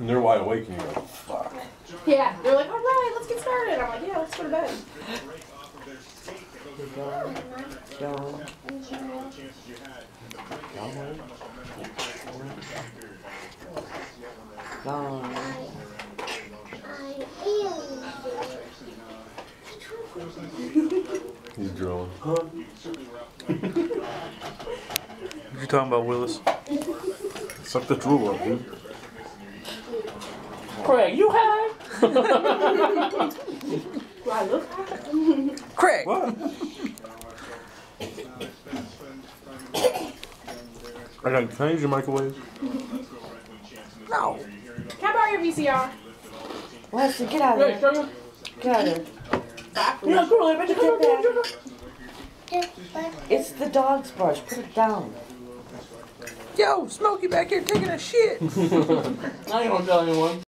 And they're wide awake and you're like, fuck. Yeah, they're like, all right, let's get started. I'm like, yeah, let's go to bed. Gone. Gone. He's drilling. What you talking about, Willis? Suck the drool up, dude. Craig, you high? Do I look high? Craig! What? I got, can I use your microwave? No. Can I borrow your VCR? Wesley, get out of Wait, there. show. Get out of there. Yeah, go ahead, bitch. Come on, come on, come on. It's the dog's brush. Put it down. Yo, Smokey back here taking a shit. I ain't gonna tell anyone.